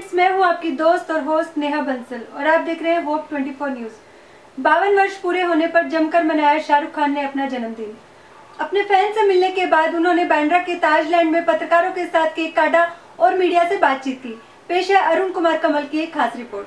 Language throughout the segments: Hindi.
फ्रेंड्स मैं हूँ आपकी दोस्त और होस्ट नेहा बंसल और आप देख रहे हैं होप 24 न्यूज़ बावन वर्ष पूरे होने पर जमकर मनाया शाहरुख खान ने अपना जन्मदिन। अपने फ़ैन से मिलने के बाद उन्होंने बैंड्रा के ताजलैंड में पत्रकारों के साथ केक काटा और मीडिया से बातचीत की। पेश है अरुण कुमार कमल की एक खास report.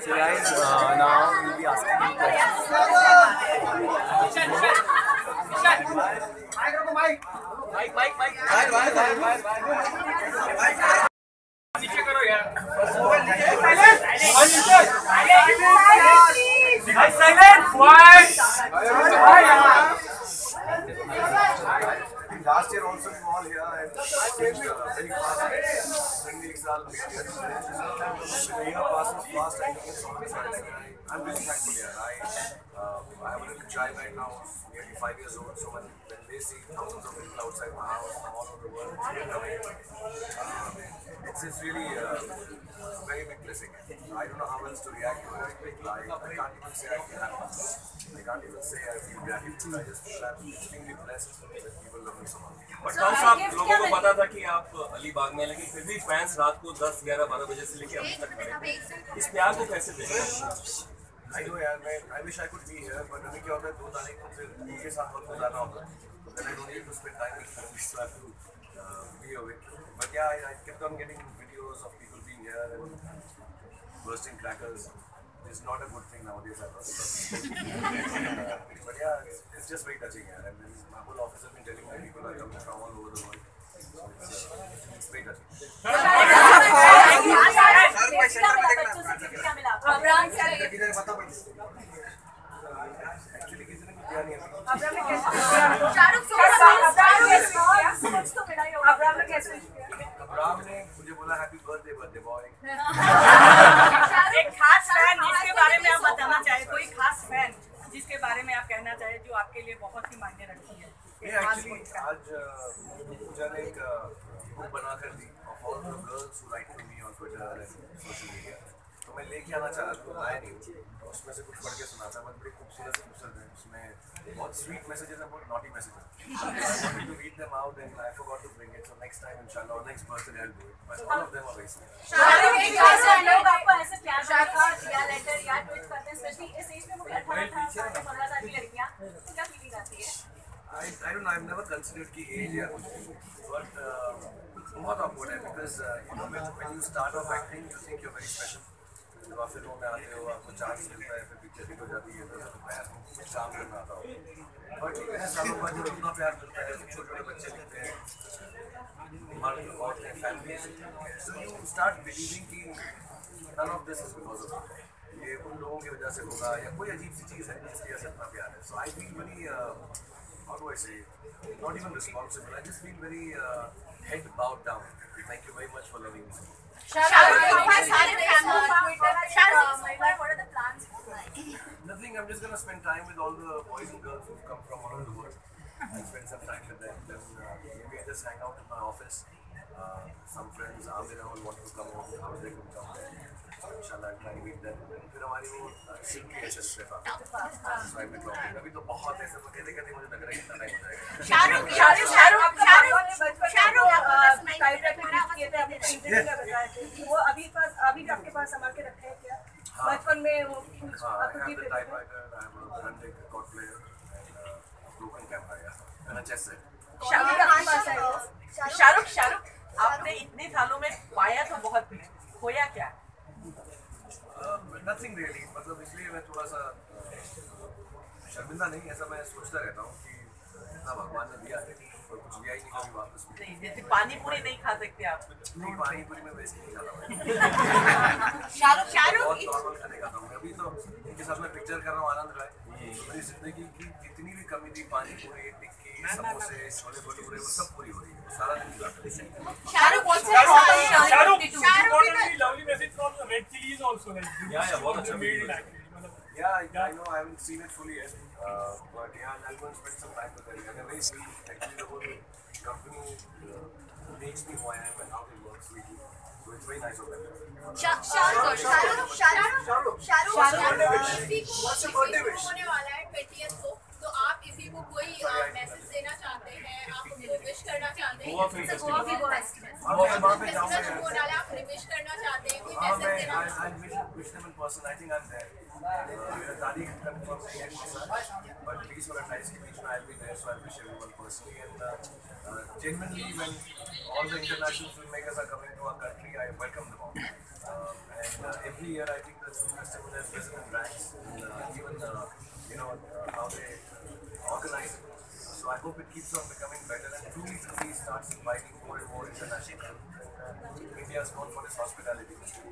So guys, uh, now we'll be asking you questions. नीचे करो यार Last year also we all here and changed uh, very fast. Twenty weeks are year passes fast. I think it's so much exciting. I'm really thankful here. I uh, I have a little child right now, nearly five years old. So when, when they see thousands of people outside my house from all over the world coming, uh, it's it's really uh, a very big blessing. I don't know how else to react to it. I, I can't even say I feel happy. I can't even say I feel gratitude. I just feel I'm extremely blessed that people love me so much. Pathan साहब लोगों को पता था कि आप अलीबाग में लेकिन फिर भी फैंस रात को 10, 11, 12 बजे से लेकर अभी तक खड़े हैं। इस प्यार को कैसे देखें I know यार मैं I wish I could be here but अभी क्या होता है दो तारीख को फिर उनके साथ वक्त गुजारना होता है तो then I don't need to spend time with family so I have to uh, be away but yeah I, I kept on getting videos of people being here and bursting crackers is not a good thing nowadays I thought uh, but yeah it's, it's just very touching here and then my whole office has been telling me people are coming from all over the world so it's, uh, it's very touching ने मुझे बोला हैप्पी बर्थडे बर्थडे बॉय एक खास फ़ैन जिसके बारे में आप बताना चाहे कोई खास फ़ैन जिसके बारे में आप कहना चाहे जो आपके लिए बहुत ही मायने रखती है आज uh, पूजा ने एक बुक बना कर दी of all the girls who write to me on Twitter and social media तो मैं लेके आना चाह रहा था लाया नहीं तो उसमें से कुछ पढ़ के सुनाता बट बड़ी खूबसूरत खूबसूरत है। उसमें बहुत स्वीट मैसेजेस हैं बहुत naughty messages to read them out and I forgot to bring it so next time इंशाल्लाह और next birthday I will do it but all of them are very sweet I, I don't know, I've never considered ki age या कुछ but uh, बहुत awkward है because uh, you know when, when you start off acting you think very special जब आप फ़िल्मों में आते हो आपको चांस मिलता है फिर पिक्चर हिट हो जाती है तो मैं काम करना आता हूँ और ठीक है सालों बाद जब इतना प्यार मिलता है छोटे छोटे बच्चे लिखते हैं मर्द औरतें families so you start believing कि of this is because of me. ये उन लोगों की वजह से होगा या कोई अजीब सी चीज़ है जिसकी वजह से इतना प्यार है so I feel very how do I say not even responsible I just feel uh, head bowed down thank you very much for loving me so much. Nothing. I'm just gonna spend time with all the boys and girls who've come from all over the world. and spend some time with them. Then uh, maybe I just hang out in my office. Uh, some friends, Amir, all want to come over. How they could come there. So इंशाल्लाह ट्राई मीट देम फिर हमारी वो सिल्क की एच इत्तेफाक सो आई मीट लॉन्ग अभी तो बहुत ऐसे वो कहते कहते मुझे लग रहा है कितना टाइम हो जाएगा शाहरुख शाहरुख शाहरुख शाहरुख शाहरुक टाइपराइटर किए थे आपने इंटरव्यू में बताया वो अभी पास अभी भी आपके पास संभाल के रखे हैं क्या बचपन में वो हाँ, आपको थे uh, शाहरुख है शाहरुख शाहरुख इतने सालों में पाया तो बहुत खोया क्या Um, nothing रियली मतलब इसलिए मैं थोड़ा सा शर्मिंदा नहीं, ऐसा मैं सोचता रहता हूँ कि इतना भगवान ने दिया है। और कुछ लिया ही नहीं कभी वापस नहीं जैसे पानी पूरी नहीं खा सकते आप। नहीं पानी पूरी में वैसे नहीं खाता शाहरुख शाहरुख बहुत नॉर्मल खाने खाता हूँ। अभी तो इनके साथ मैं पिक्चर कर रहा हूँ आनंद राय मेरी ज़िंदगी की जितनी भी कमी थी पानी पूरी टिक्की समोसे छोले भटूरे वो सब पूरी हो रही है। सारा दिन गुजारता हूँ। शाहरुख बहुत अच्छा made Yeah, I, yeah. I know I haven't seen it fully yet, uh, but yeah, I'm going to spend some time with them. And very sweet. Actually, the whole company uh, makes me who I am and how they work sweetly. So it's very nice of them. Shahrukh, Shahrukh, Shahrukh, Shahrukh, Shahrukh. करना चाहते हैं गोवा फ़िल्म फेस्टिवल हाँ, है आप विश करना चाहते हैं कोई हाँ, मैसेज देना. Uh, है uh, uh, genuinely, when all the international filmmakers are coming to our country, I welcome them all. Um, and uh, every year, I think the film festival has risen in ranks, uh, even uh, you know uh, how they uh, organize it. So I hope it keeps on becoming better, and truly, truly starts inviting more and more international. Uh, India is known for its hospitality, so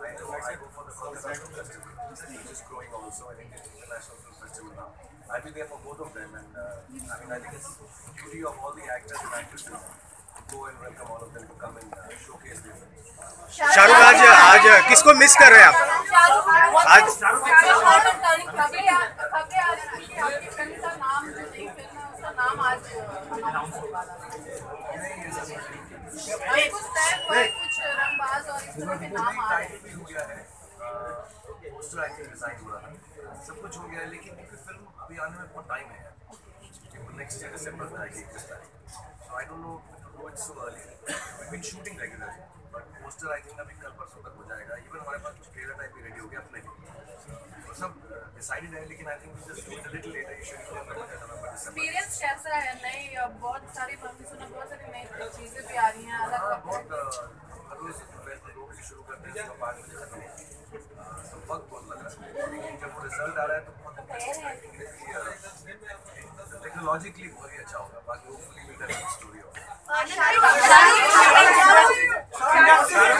I know I go for the Kolkata Film Festival, which is growing also, an Indian International Film Festival now. I'll be there for both of them, and uh, I mean, I think it's the duty of all the actors and actresses to go and welcome all of them to come and uh, showcase their films. Shahrukh आज आज किसको मिस कर रहे हैं आप आज खबरें है है हैं हो है है सब कुछ हो गया है लेकिन क्योंकि फ़िल्म अभी आने में बहुत टाइम है नेक्स्ट ईयर दिसंबर में आएगी इक्कीस तारीख so I don't know it's so early been shooting regularly but poster I think अभी कल परसों तक हो जाएगा इवन हमारे पास कुछ ट्रेलर टाइप भी रेडी हो गया अपने तो सब डिसाइडेड है लेकिन I think we just do it a little later you should November December experience कैसा है नई बहुत सारी फ़िल्म सुना बहुत सारी नई चीज़ें भी आ रही हैं अलग हाँ अलग। बहुत को दो बजे शुरू करते हैं सुबह पाँच बजे खत्म है। तो वक्त बहुत लग रहा है। लेकिन जब वो रिज़ल्ट आ रहा है तो बहुत टेक्नोलॉजिकली बहुत ही अच्छा होगा बाकी होपफुली विल टेल स्टोरी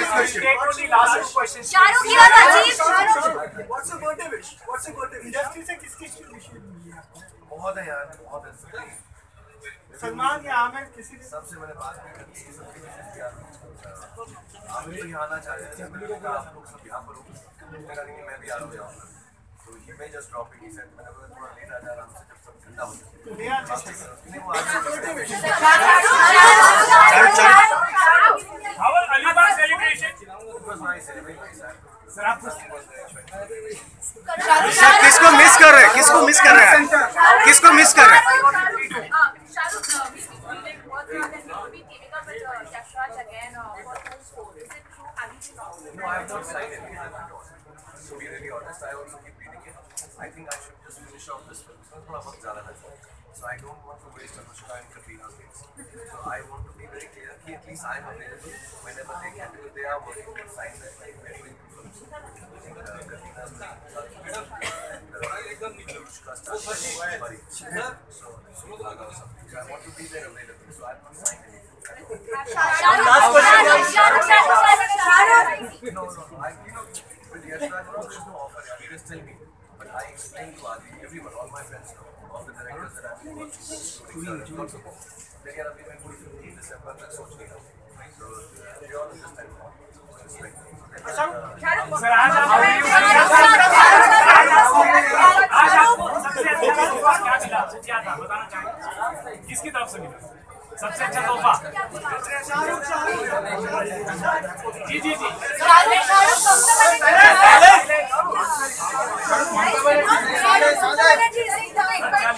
होगा Take only last two questions. Shahrukh या Rajeev Shahrukh What's your birthday wish? What's your birthday wish? Industry से किसकी विशेष है बहुत है यार बहुत है सलमान या आमिर किसी ने सबसे मैंने बात विशेष किया आमिर तो यहाँ आना चाह रहे थे मैंने कहा आप लोग सब यहाँ पर हो मैंने कहा नहीं मैं भी आ रहा हूँ जाऊँगा तो ही मैं जस्ट ड्रॉपिंग ही सेड मैंने बोला थोड़ा लेट आ जा आराम से जब सब ठंडा हो जाए है। नहीं वो आगे How celebration? It was nice, very nice. Sir किसको मिस कर रहे हैं किसको मिस कर रहे हैं किसको मिस कर रहे हैं uh, uh. To be really honest, I also keep reading it. I think I should just finish off this film. थोड़ा वक्त ज़्यादा है. So I don't want to waste Anushka and Katrina's days. So I want to be very clear कि at least I am available whenever they can because they are working to sign that thing. They're doing two films. I think uh, Katrina's and uh, Anushka starts doing Pari. So so Dhaga or something. So I want to be there available. So I have not signed anything. No, no, no. I, you know, with there's no offer. Just tell me. But I explained to Adi, everyone, all my friends know, लेकिन अभी मैं कोई फिफ्टीन दिसंबर तक सोच रही हूँ सर आज आपको सबसे अच्छा तोहफा? क्या मिला क्या था बताना चाहेंगे किसकी तरफ़ से मिला सबसे अच्छा तोहफा जी जी जी शाहरुख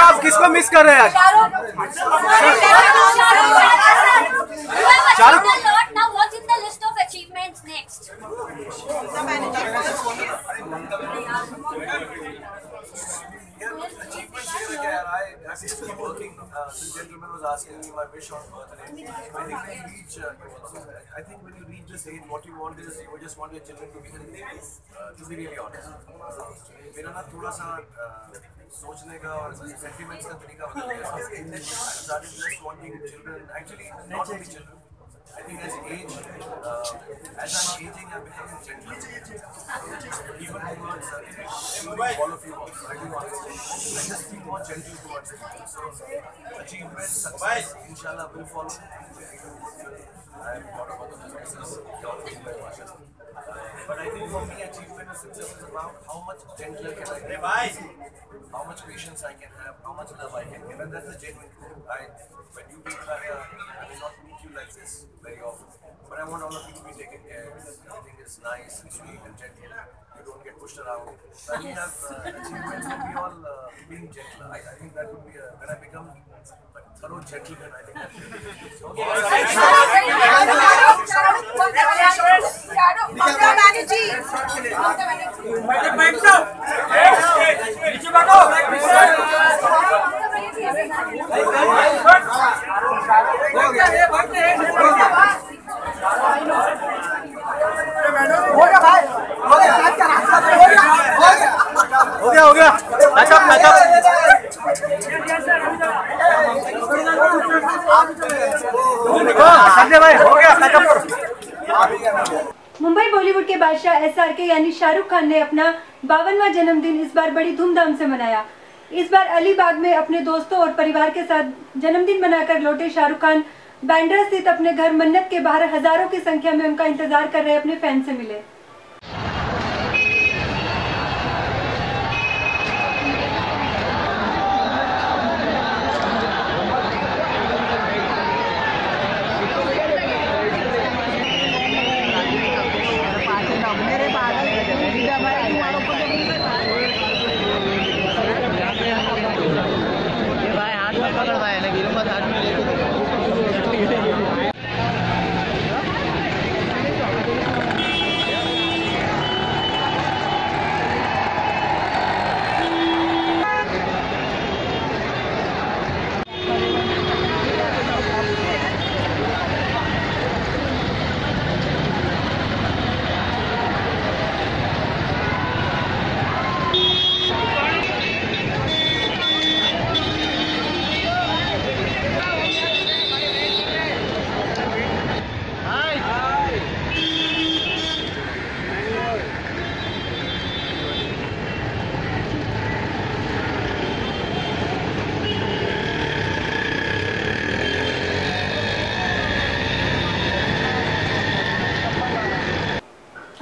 सर आप किसको मिस कर रहे हैं शाहरुख। थोड़ा सा सोचने का और sentiments का तरीका बदल गया है. I started just wanting children, actually not only children. I think as age, uh, as I'm aging, I'm becoming gentler. Even towards uh, everybody, all of you also. I do honestly. I just feel more gentle towards people. So, achievement, success, inshallah, will follow. I have thought about the businesses, don't think very much. But I think for me, achievement and success is about how much gentler can I be, how much patience I can have, how much love I can give, and that's the genuine goal. I, when you meet Maria, I may not meet you like this very often, but I want all of you to be taken care of. Everything is nice and sweet and gentle. You don't get pushed around. So I think that uh, achievements would be all uh, being gentler. I, I think that would be a, when I become a thorough gentleman, I think that would be. ममता बनर्जी ममता बनर्जी हो गया हो गया पैकअप पैकअप संजय भाई हो गया पैकअप मुंबई बॉलीवुड के बादशाह एस आर के यानी शाहरुख खान ने अपना बावनवा जन्मदिन इस बार बड़ी धूमधाम से मनाया। इस बार अलीबाग में अपने दोस्तों और परिवार के साथ जन्मदिन मनाकर लौटे शाहरुख खान बैंड्रा स्थित अपने घर मन्नत के बाहर हज़ारों की संख्या में उनका इंतज़ार कर रहे अपने फ़ैन से मिले।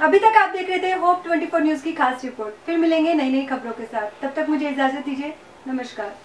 अभी तक आप देख रहे थे होप 24 न्यूज़ की खास रिपोर्ट। फिर मिलेंगे नई नई खबरों के साथ। तब तक मुझे इजाज़त दीजिए। नमस्कार।